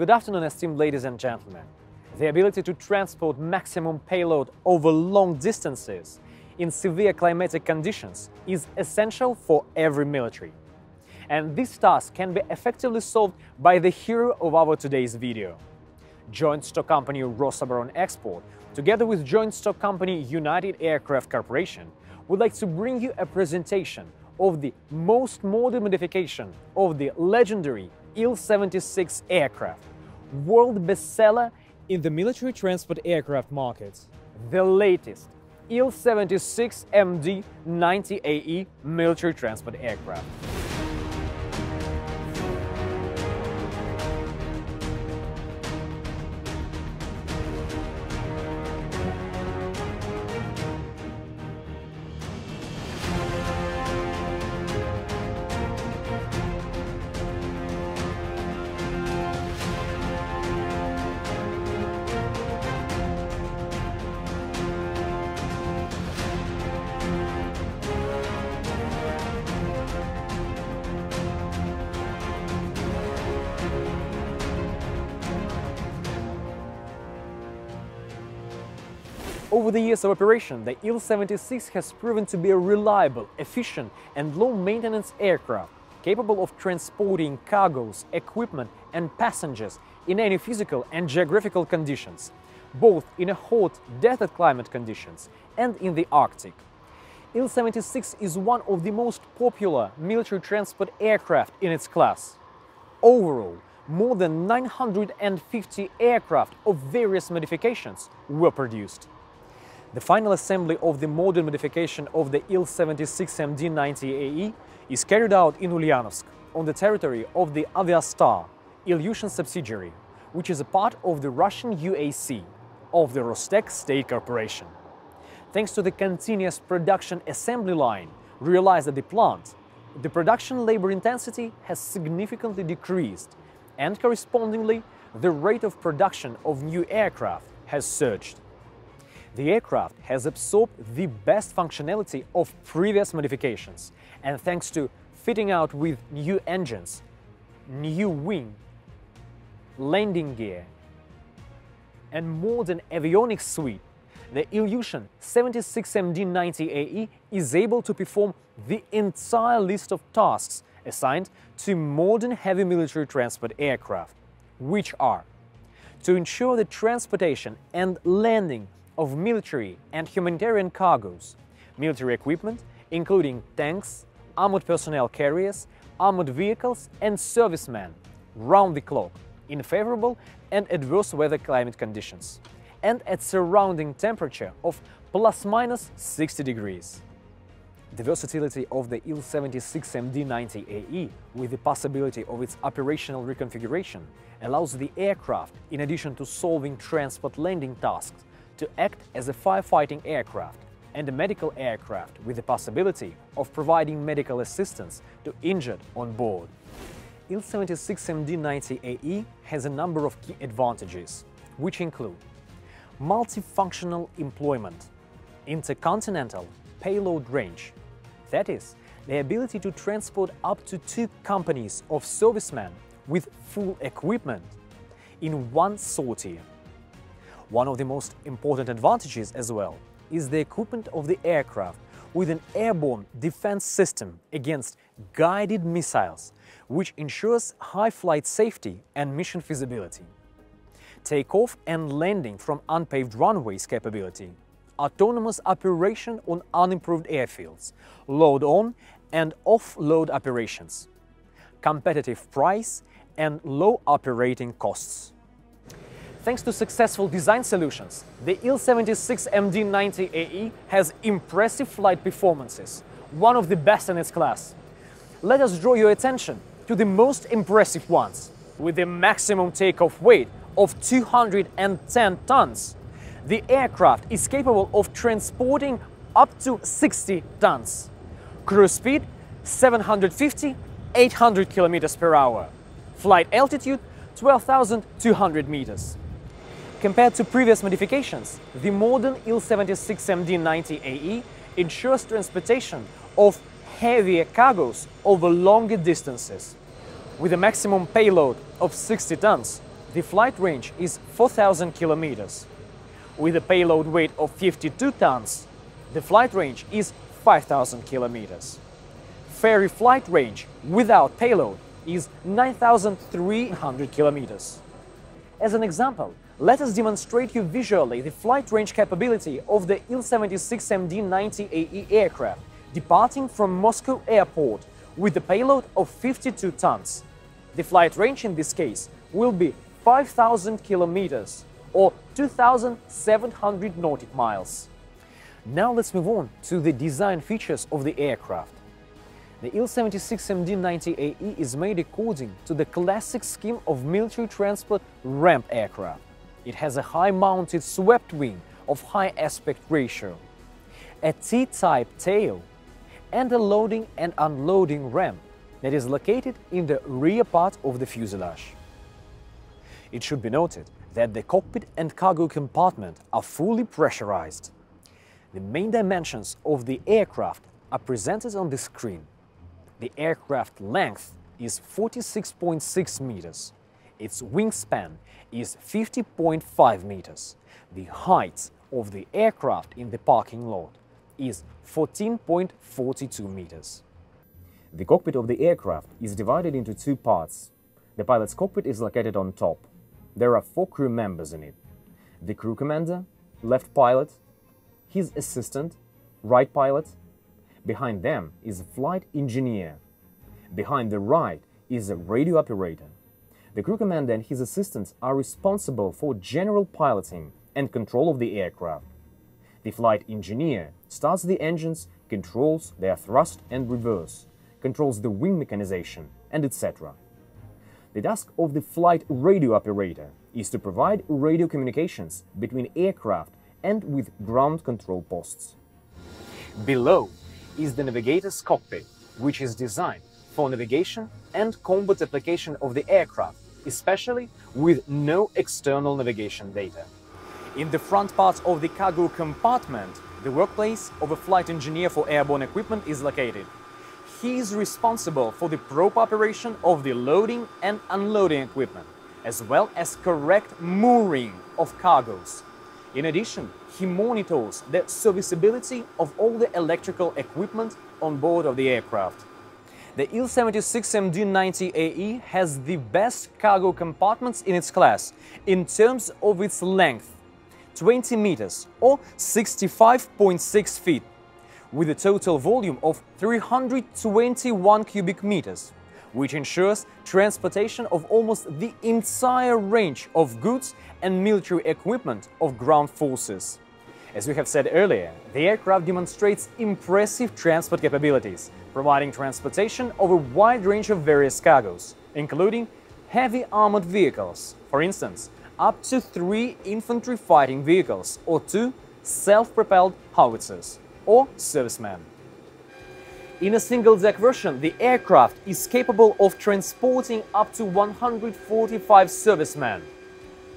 Good afternoon, esteemed ladies and gentlemen. The ability to transport maximum payload over long distances in severe climatic conditions is essential for every military. And this task can be effectively solved by the hero of our today's video. Joint stock company Rosoboronexport, together with joint stock company United Aircraft Corporation, would like to bring you a presentation of the most modern modification of the legendary Il-76 aircraft, world bestseller in the military transport aircraft market. The latest Il-76 MD-90AE military transport aircraft. Over the years of operation, the Il-76 has proven to be a reliable, efficient and low-maintenance aircraft, capable of transporting cargoes, equipment and passengers in any physical and geographical conditions, both in a hot, desert climate conditions and in the Arctic. Il-76 is one of the most popular military transport aircraft in its class. Overall, more than 950 aircraft of various modifications were produced. The final assembly of the modern modification of the Il-76 MD-90AE is carried out in Ulyanovsk, on the territory of the Aviastar, Ilyushin subsidiary, which is a part of the Russian UAC of the Rostec State Corporation. Thanks to the continuous production assembly line realized at the plant, the production labor intensity has significantly decreased and correspondingly the rate of production of new aircraft has surged. The aircraft has absorbed the best functionality of previous modifications, and thanks to fitting out with new engines, new wing, landing gear, and modern avionics suite, the Ilyushin 76MD-90AE is able to perform the entire list of tasks assigned to modern heavy military transport aircraft, which are to ensure the transportation and landing of military and humanitarian cargoes, military equipment, including tanks, armored personnel carriers, armored vehicles and servicemen, round the clock, in favorable and adverse weather climate conditions, and at surrounding temperature of plus minus 60 degrees. The versatility of the Il-76 MD-90AE, with the possibility of its operational reconfiguration, allows the aircraft, in addition to solving transport landing tasks, to act as a firefighting aircraft and a medical aircraft with the possibility of providing medical assistance to injured on board. Il-76 MD-90AE has a number of key advantages, which include multifunctional employment, intercontinental payload range, that is, the ability to transport up to two companies of servicemen with full equipment in one sortie, one of the most important advantages as well is the equipment of the aircraft with an airborne defense system against guided missiles, which ensures high flight safety and mission feasibility. Takeoff and landing from unpaved runways capability, autonomous operation on unimproved airfields, load-on and off-load operations, competitive price and low operating costs. Thanks to successful design solutions, the Il-76 MD-90AE has impressive flight performances, one of the best in its class. Let us draw your attention to the most impressive ones. With a maximum takeoff weight of 210 tons, the aircraft is capable of transporting up to 60 tons. Cruise speed 750-800 km per hour. Flight altitude 12,200 meters. Compared to previous modifications, the modern Il-76 MD-90AE ensures transportation of heavier cargoes over longer distances. With a maximum payload of 60 tons, the flight range is 4,000 kilometers. With a payload weight of 52 tons, the flight range is 5,000 kilometers. Ferry flight range without payload is 9,300 kilometers. As an example, let us demonstrate you visually the flight range capability of the Il-76 MD-90AE aircraft departing from Moscow airport with a payload of 52 tons. The flight range in this case will be 5,000 kilometers or 2,700 nautic miles. Now let's move on to the design features of the aircraft. The Il-76 MD-90AE is made according to the classic scheme of military transport ramp aircraft. It has a high-mounted swept wing of high aspect ratio, a T-type tail, and a loading and unloading ramp that is located in the rear part of the fuselage. It should be noted that the cockpit and cargo compartment are fully pressurized. The main dimensions of the aircraft are presented on the screen. The aircraft length is 46.6 meters. Its wingspan is 50.5 meters. The height of the aircraft in the parking lot is 14.42 meters. The cockpit of the aircraft is divided into two parts. The pilot's cockpit is located on top. There are four crew members in it. The crew commander, left pilot, his assistant, right pilot. Behind them is a flight engineer. Behind the right is a radio operator. The crew commander and his assistants are responsible for general piloting and control of the aircraft. The flight engineer starts the engines, controls their thrust and reverse, controls the wing mechanization, and etc. The task of the flight radio operator is to provide radio communications between aircraft and with ground control posts. Below is the navigator's cockpit, which is designed for navigation and combat application of the aircraft, especially with no external navigation data. In the front part of the cargo compartment, the workplace of a flight engineer for airborne equipment is located. He is responsible for the proper operation of the loading and unloading equipment, as well as correct mooring of cargoes. In addition, he monitors the serviceability of all the electrical equipment on board of the aircraft. The Il-76 MD-90AE has the best cargo compartments in its class in terms of its length 20 meters or 65.6 feet, with a total volume of 321 cubic meters, which ensures transportation of almost the entire range of goods and military equipment of ground forces. As we have said earlier, the aircraft demonstrates impressive transport capabilities, providing transportation of a wide range of various cargoes, including heavy armored vehicles, for instance, up to three infantry fighting vehicles or two self-propelled howitzers or servicemen. In a single-deck version, the aircraft is capable of transporting up to 145 servicemen.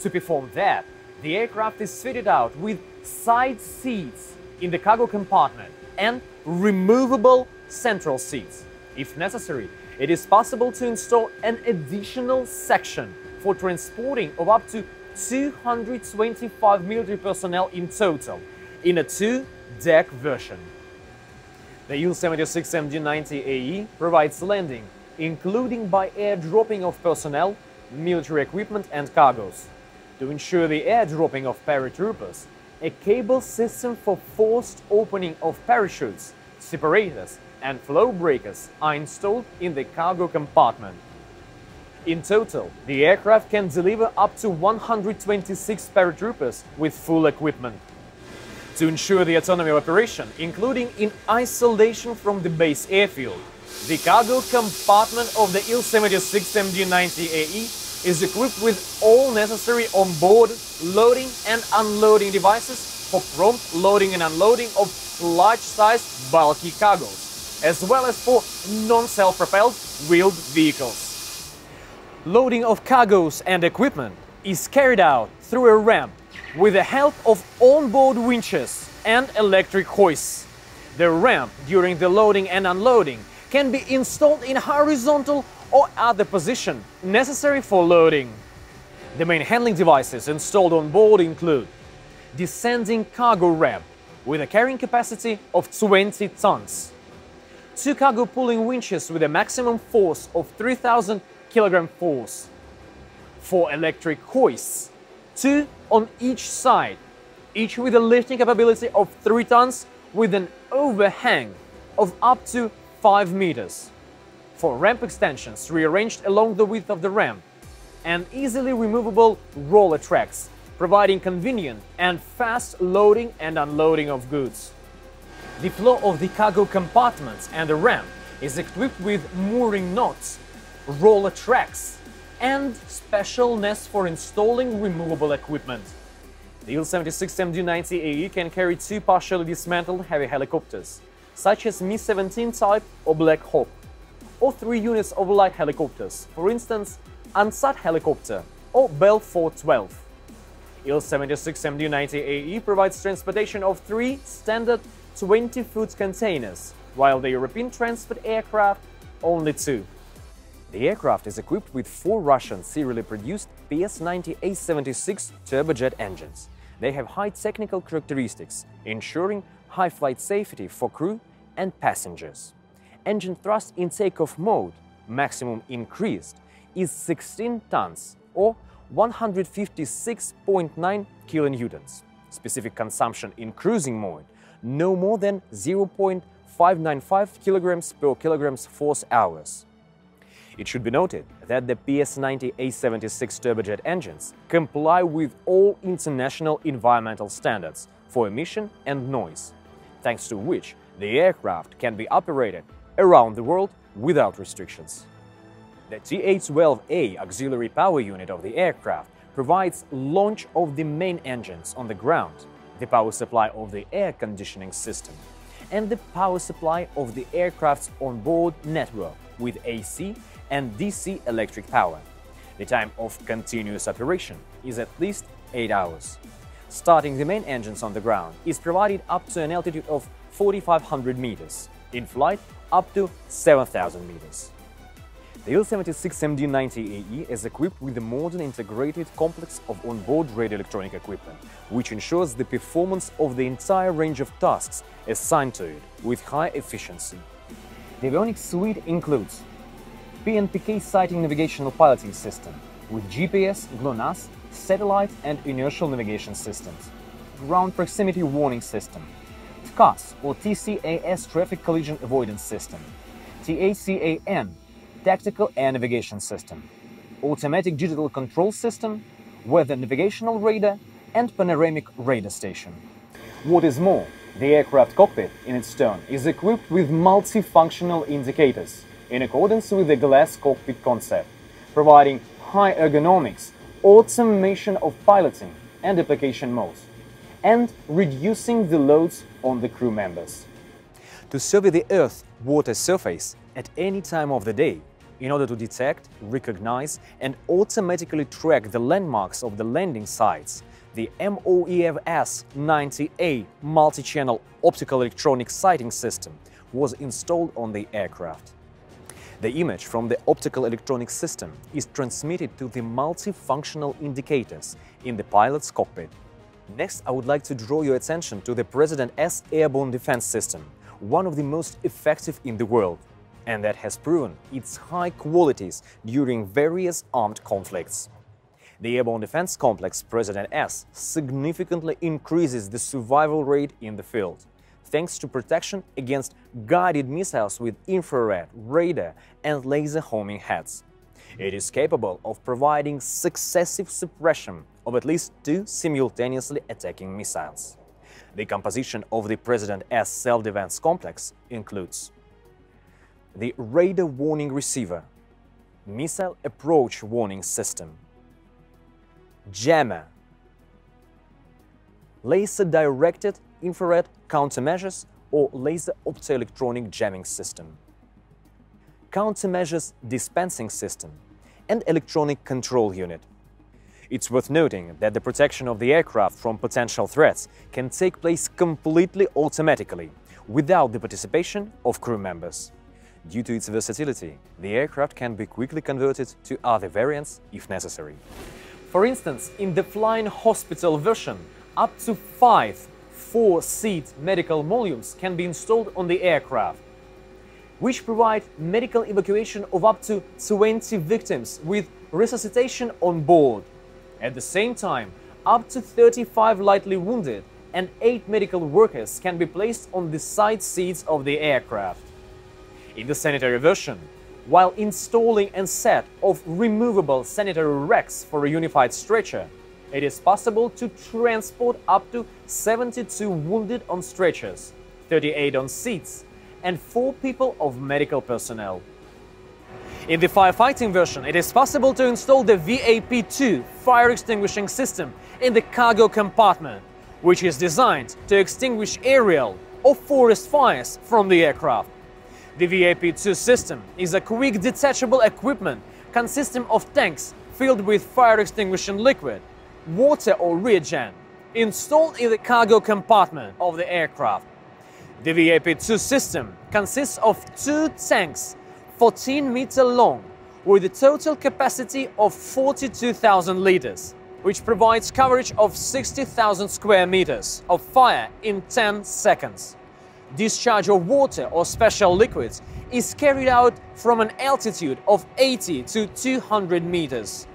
To perform that, the aircraft is fitted out with side seats in the cargo compartment and removable central seats. If necessary, it is possible to install an additional section for transporting of up to 225 military personnel in total in a two-deck version. The Il-76MD-90AE provides landing, including by air dropping of personnel, military equipment and cargoes. To ensure the air dropping of paratroopers, a cable system for forced opening of parachutes, separators and flow breakers are installed in the cargo compartment. In total, the aircraft can deliver up to 126 paratroopers with full equipment. To ensure the autonomy of operation, including in isolation from the base airfield, the cargo compartment of the Il-76 MD-90AE is equipped with all necessary onboard loading and unloading devices for prompt loading and unloading of large-sized bulky cargoes, as well as for non-self-propelled wheeled vehicles. Loading of cargoes and equipment is carried out through a ramp with the help of onboard winches and electric hoists. The ramp during the loading and unloading can be installed in horizontal or other position necessary for loading. The main handling devices installed on board include descending cargo ramp with a carrying capacity of 20 tons, two cargo pulling winches with a maximum force of 3000 kg force, four electric hoists, two on each side, each with a lifting capability of 3 tons with an overhang of up to 5 meters, four ramp extensions rearranged along the width of the ramp, and easily removable roller tracks, providing convenient and fast loading and unloading of goods. The floor of the cargo compartments and the ramp is equipped with mooring knots, roller tracks, and special nests for installing removable equipment. The Il-76 MD-90AE can carry two partially dismantled heavy helicopters, such as Mi-17 type or Black Hawk, or three units of light helicopters, for instance, Ansat helicopter or Bell 412. Il-76 MD-90AE provides transportation of three standard 20-foot containers, while the European transport aircraft only two. The aircraft is equipped with four Russian serially produced PS-90A76 turbojet engines. They have high technical characteristics, ensuring high flight safety for crew and passengers. Engine thrust in takeoff mode, maximum increased, is 16 tons or 156.9 kilonewtons. Specific consumption in cruising mode, no more than 0.595 kilograms per kilograms force hours. It should be noted that the PS90A76 turbojet engines comply with all international environmental standards for emission and noise, thanks to which the aircraft can be operated around the world without restrictions. The TA-12A auxiliary power unit of the aircraft provides launch of the main engines on the ground, the power supply of the air conditioning system, and the power supply of the aircraft's onboard network with AC and DC electric power. The time of continuous operation is at least 8 hours. Starting the main engines on the ground is provided up to an altitude of 4,500 meters, in flight up to 7,000 meters. The Il-76 MD-90AE is equipped with a modern integrated complex of onboard radio electronic equipment, which ensures the performance of the entire range of tasks assigned to it with high efficiency. The avionics suite includes PNPK sighting navigational piloting system with GPS, GLONASS, satellite and inertial navigation systems, ground proximity warning system, TCAS or TCAS traffic collision avoidance system, TACAN tactical air navigation system, automatic digital control system, weather navigational radar, and panoramic radar station. What is more, the aircraft cockpit in its turn is equipped with multifunctional indicators in accordance with the glass cockpit concept, providing high ergonomics, automation of piloting and application modes, and reducing the loads on the crew members. To survey the Earth's water surface at any time of the day, in order to detect, recognize and automatically track the landmarks of the landing sites. The MOEFS 90A multi-channel optical electronic sighting system was installed on the aircraft. The image from the optical electronic system is transmitted to the multifunctional indicators in the pilot's cockpit. Next, I would like to draw your attention to the President S Airborne Defense System, one of the most effective in the world and that has proven its high qualities during various armed conflicts. The Airborne Defense Complex President S significantly increases the survival rate in the field, thanks to protection against guided missiles with infrared, radar and laser homing heads. It is capable of providing successive suppression of at least two simultaneously attacking missiles. The composition of the President S self-defense complex includes the radar warning receiver, missile approach warning system, jammer, laser-directed infrared countermeasures or laser optoelectronic jamming system, countermeasures dispensing system, and electronic control unit. It's worth noting that the protection of the aircraft from potential threats can take place completely automatically, without the participation of crew members. Due to its versatility, the aircraft can be quickly converted to other variants if necessary. For instance, in the Flying Hospital version, up to five four-seat medical modules can be installed on the aircraft, which provide medical evacuation of up to 20 victims with resuscitation on board. At the same time, up to 35 lightly wounded and 8 medical workers can be placed on the side seats of the aircraft. In the sanitary version, while installing a set of removable sanitary racks for a unified stretcher, it is possible to transport up to 72 wounded on stretchers, 38 on seats, and 4 people of medical personnel. In the firefighting version, it is possible to install the VAP-2 fire extinguishing system in the cargo compartment, which is designed to extinguish aerial or forest fires from the aircraft. The VAP-2 system is a quick detachable equipment consisting of tanks filled with fire extinguishing liquid water or reagent installed in the cargo compartment of the aircraft. The VAP-2 system consists of two tanks 14 meter long with a total capacity of 42,000 liters, which provides coverage of 60,000 square meters of fire in 10 seconds. Discharge of water or special liquids is carried out from an altitude of 80 to 200 meters.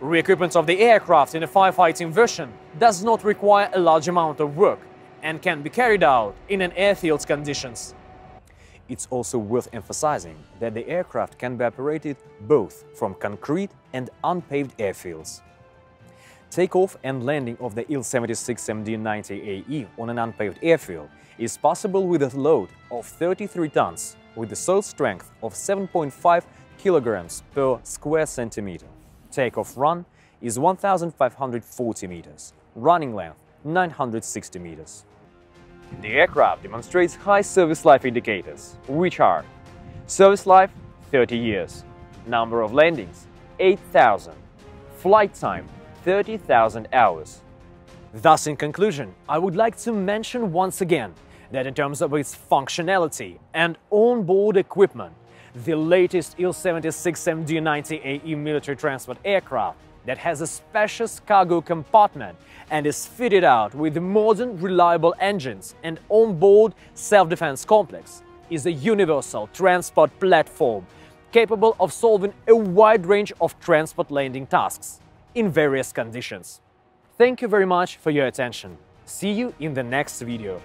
Re-equipment of the aircraft in a firefighting version does not require a large amount of work and can be carried out in an airfield's conditions. It's also worth emphasizing that the aircraft can be operated both from concrete and unpaved airfields. Takeoff and landing of the Il-76 MD-90AE on an unpaved airfield is possible with a load of 33 tons with a soil strength of 7.5 kilograms per square centimeter. Takeoff run is 1,540 meters, running length 960 meters. The aircraft demonstrates high service life indicators, which are service life 30 years, number of landings 8,000, flight time 30,000 hours. Thus, in conclusion, I would like to mention once again that in terms of its functionality and onboard equipment, the latest Il-76 MD-90AE military transport aircraft that has a spacious cargo compartment and is fitted out with modern, reliable engines and onboard self-defense complex is a universal transport platform capable of solving a wide range of transport landing tasks in various conditions. Thank you very much for your attention. See you in the next video.